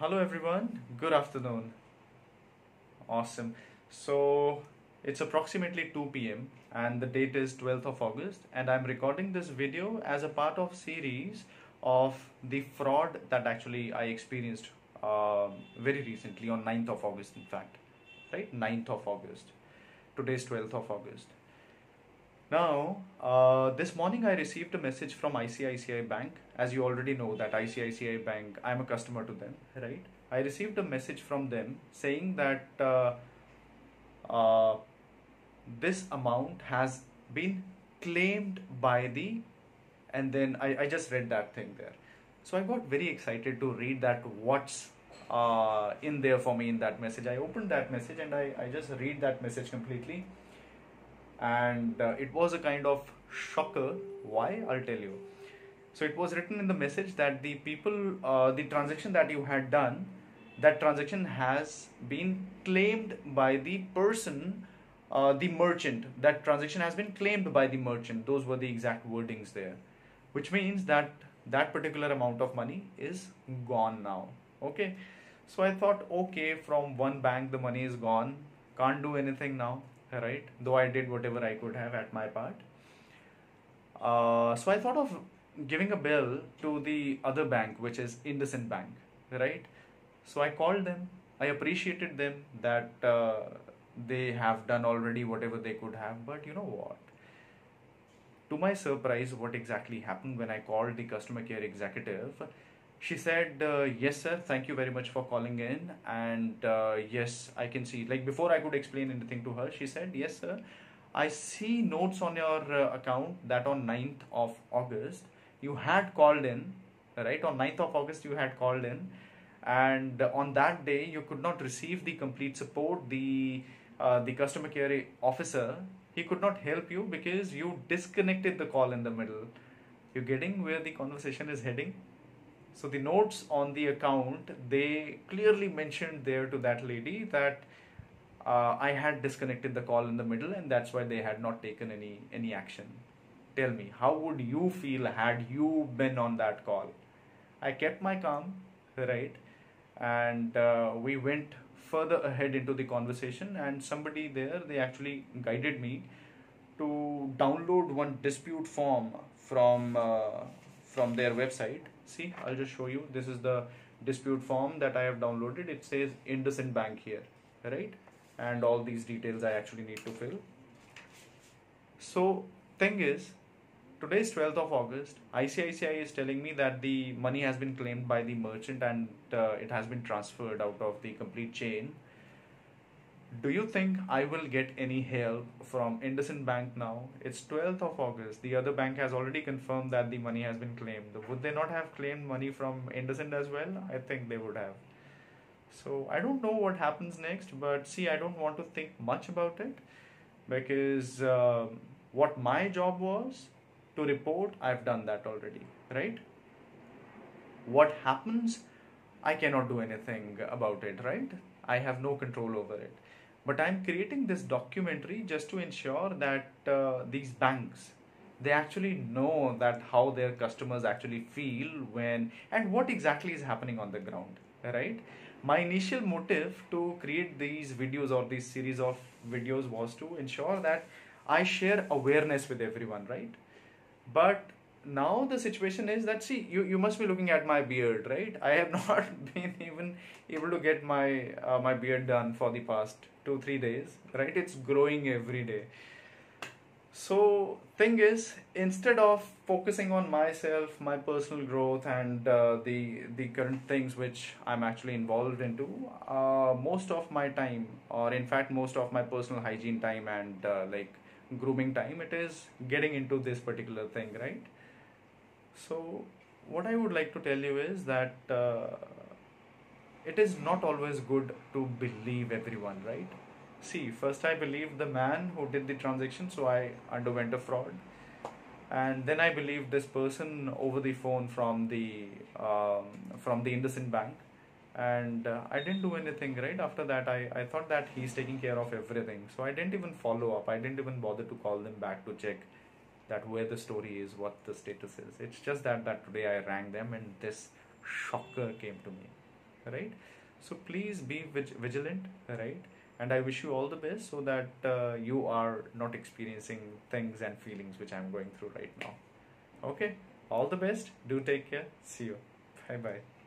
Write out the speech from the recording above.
Hello everyone, good afternoon. Awesome. So it's approximately 2 p.m. and the date is 12th of August and I'm recording this video as a part of series of the fraud that actually I experienced uh, very recently on 9th of August in fact, right? 9th of August. Today's 12th of August. Now, uh, this morning I received a message from ICICI Bank. As you already know that ICICI Bank, I'm a customer to them, right? I received a message from them saying that uh, uh, this amount has been claimed by the, and then I, I just read that thing there. So I got very excited to read that what's uh, in there for me in that message. I opened that message and I, I just read that message completely and uh, it was a kind of shocker. Why? I'll tell you. So it was written in the message that the people uh, the transaction that you had done that transaction has been claimed by the person uh, the merchant. That transaction has been claimed by the merchant. Those were the exact wordings there. Which means that that particular amount of money is gone now. Okay? So i thought okay from one bank the money is gone. Can't do anything now right? Though i did whatever i could have at my part. Uh, so i thought of giving a bill to the other bank which is IndusInd bank right? So i called them. I appreciated them that uh, they have done already whatever they could have. But you know what? To my surprise what exactly happened when i called the customer care executive she said uh, yes sir thank you very much for calling in and uh, yes i can see like before i could explain anything to her she said yes sir i see notes on your uh, account that on 9th of august you had called in right? On 9th of august you had called in and on that day you could not receive the complete support the uh, the customer care officer he could not help you because you disconnected the call in the middle. You're getting where the conversation is heading so the notes on the account, they clearly mentioned there to that lady that uh, I had disconnected the call in the middle and that's why they had not taken any, any action. Tell me, how would you feel had you been on that call? I kept my calm, right? And uh, we went further ahead into the conversation and somebody there, they actually guided me to download one dispute form from, uh, from their website see I'll just show you. This is the dispute form that I have downloaded. It says IndusInd Bank here right? And all these details I actually need to fill. So thing is today is 12th of August. ICICI is telling me that the money has been claimed by the merchant and uh, it has been transferred out of the complete chain do you think I will get any help from IndusInd Bank now? It's 12th of August. The other bank has already confirmed that the money has been claimed. Would they not have claimed money from IndusInd as well? I think they would have. So I don't know what happens next, but see, I don't want to think much about it because uh, what my job was to report, I've done that already, right? What happens, I cannot do anything about it, right? I have no control over it but i'm creating this documentary just to ensure that uh, these banks they actually know that how their customers actually feel when and what exactly is happening on the ground right? My initial motive to create these videos or this series of videos was to ensure that i share awareness with everyone right? But now the situation is that see you, you must be looking at my beard right? I have not been even able to get my uh, my beard done for the past two three days right? It's growing every day. So thing is instead of focusing on myself my personal growth and uh, the the current things which i'm actually involved into uh, most of my time or in fact most of my personal hygiene time and uh, like grooming time it is getting into this particular thing right so, what I would like to tell you is that uh, it is not always good to believe everyone, right? See, first I believed the man who did the transaction, so I underwent a fraud. And then I believed this person over the phone from the um, from the IndusInd Bank, and uh, I didn't do anything. Right after that, I I thought that he's taking care of everything, so I didn't even follow up. I didn't even bother to call them back to check that where the story is, what the status is. It's just that that today I rang them and this shocker came to me. right? So please be vig- vigilant right? And i wish you all the best so that uh, you are not experiencing things and feelings which i'm going through right now. Okay? All the best. Do take care. See you. Bye bye